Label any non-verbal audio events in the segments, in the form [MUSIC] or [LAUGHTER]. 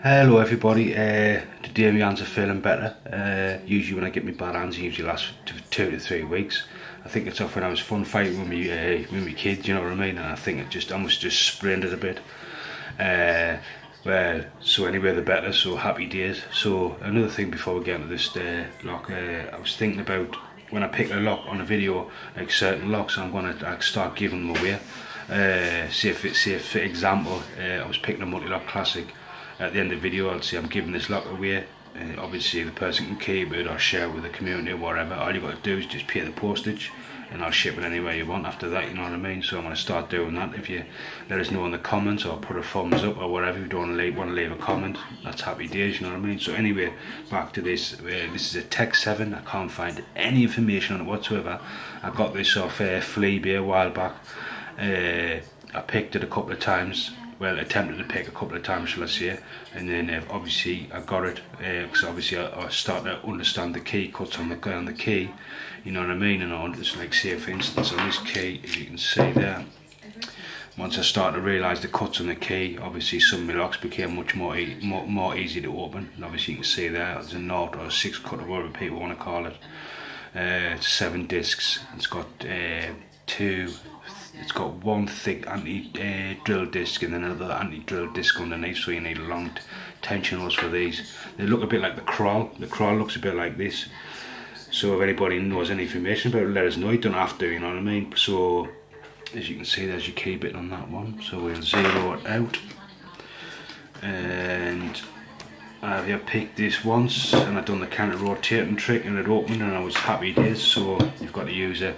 Hello everybody, uh, today my hands are feeling better. Uh, usually when I get my bad hands, usually lasts two to three weeks. I think it's off when I was fun fighting with me, uh, with my kids, you know what I mean? And I think it just, I must just sprained it a bit. Uh, well, so anyway, the better, so happy days. So another thing before we get into this uh, lock, uh, I was thinking about when I pick a lock on a video, like certain locks, I'm like, start giving them away. Uh, say, if, say for example, uh, I was picking a Mul-T-Lock classic, at the end of the video I'll say I'm giving this lock away. Uh, obviously the person can keep it or share with the community or whatever. All you got to do is just pay the postage and I'll ship it anywhere you want after that you know what I mean? So I'm going to start doing that. If you let us know in the comments or put a thumbs up or whatever if you don't leave, want to leave a comment that's happy days you know what I mean? So anyway back to this uh, this is a Tech 7 I can't find any information on it whatsoever. I got this off uh, Fleabay a while back. Uh, I picked it a couple of times well attempted to pick a couple of times shall I say and then uh, obviously I got it because uh, obviously I, I started to understand the key cuts on the on the key you know what I mean? And I just like say for instance on this key as you can see there once I started to realise the cuts on the key obviously some of my locks became much more, e more, more easy to open. And obviously you can see there there's a knot or a six cut or whatever people want to call it. Uh, seven discs. It's got uh, two it's got one thick anti-drill uh, disc and then another anti-drill disc underneath so you need long tension hose for these. They look a bit like the crawl. The crawl looks a bit like this. So if anybody knows any information about it let us know. You don't have to you know what I mean? So as you can see there's your key bit on that one. So we'll zero it out. And I've picked this once and I've done the counter rotating trick and it opened and I was happy it is. So you've got to use it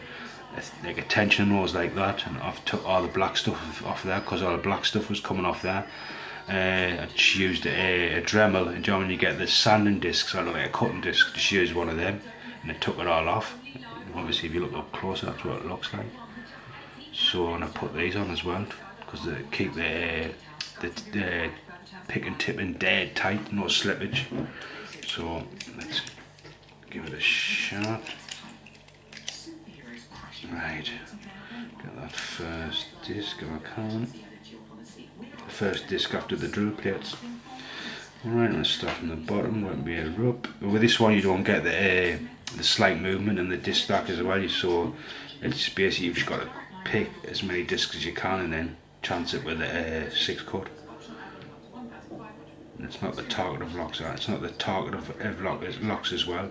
like a tension hose like that and I've took all the black stuff off there because all the black stuff was coming off there. Uh, I just used a, a Dremel know when you get the sanding discs or like a cutting disc just use one of them and it took it all off. Obviously if you look up closer that's what it looks like. So and I put these on as well because they keep the, the, the pick and tip in dead tight no slippage. So let's give it a shot Right, get that first disc if I can. The first disc after the drill plates. Alright, let's start from the bottom, won't be a rub. With this one you don't get the uh, the slight movement and the disc stack as well, so it's basically you've just got to pick as many discs as you can and then chance it with a uh, six cut. And it's not the target of locks, it's not the target of, of locks as well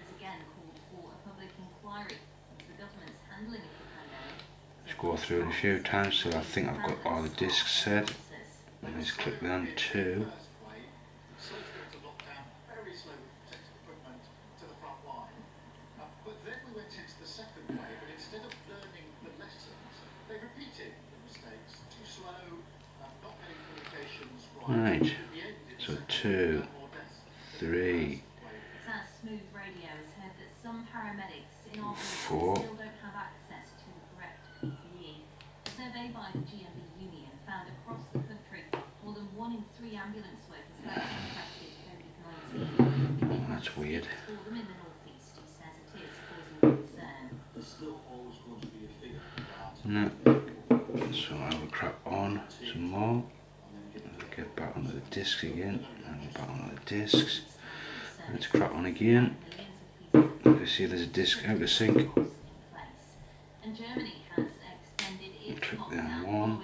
go through it a few times so I think I've got all the discs set. Let's click on two. Right, so two, three, four, survey by the GMB Union found across the country more than one in three ambulance workers have contracted COVID-19. That's weird. No. So I will crack on some more. I'll get back onto the discs again. And back onto the discs. Let's crack on again. You can see there's a disc out of sync. And Germany down one,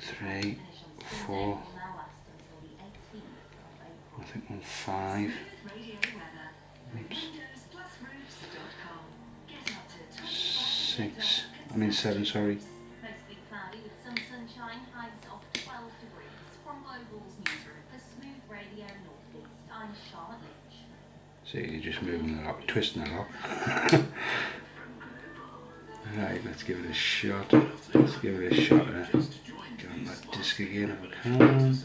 three, four, I think on five, oops, six, I mean seven, sorry. See, you're just moving the lock, twisting the lock. [LAUGHS] Right, let's give it a shot. Let's give it a shot. Get on that disc again if I can.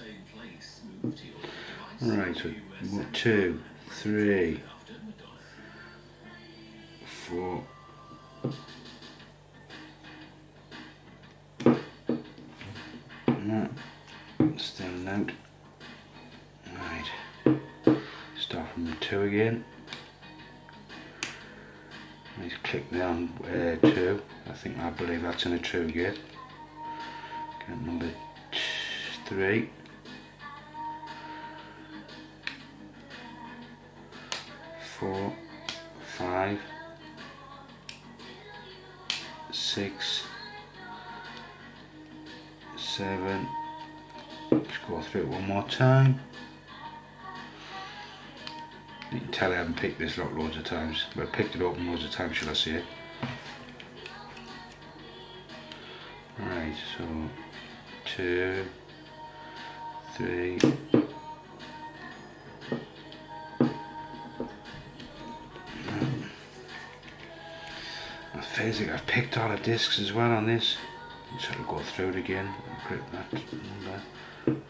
Right, so two, three, four. No, still note. Right, start from two again. Click down uh, two. I think I believe that's in a true again. Get number three. four, five, six, seven. Let's go through it one more time. You can tell I haven't picked this lock loads of times, but I picked it open loads of times, shall I see it? Right, so two, three, Phasic, I've picked all the discs as well on this. So I'll go through it again. Grip that number.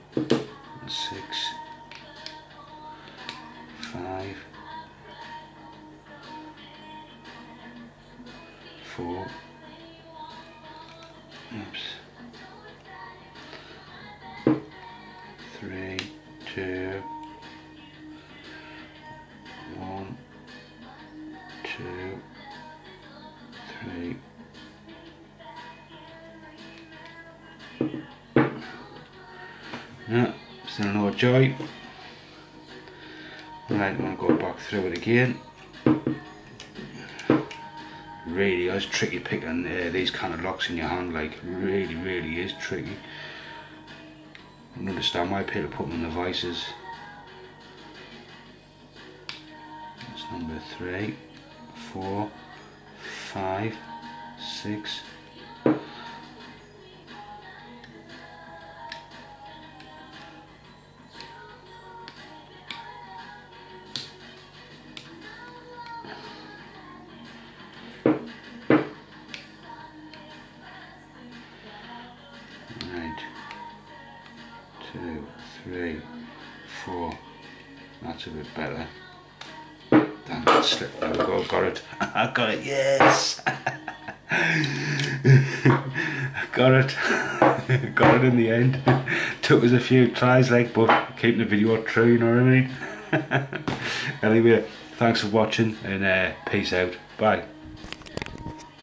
Six. Five. Four. Oops. Three, two, one, two, Right. Yeah, still no joy. Right, I'm to go back through it again. Really is tricky picking uh, these kind of locks in your hand, like really, really is tricky. I don't understand why people put them in the vices. That's number three, four, five, six, a bit better. Damn, it slipped. There we go, got it. [LAUGHS] I got it, yes! [LAUGHS] got it. [LAUGHS] got it in the end. Took us a few tries, like, but keeping the video true, you know what I mean? anyway, thanks for watching and uh, peace out. Bye.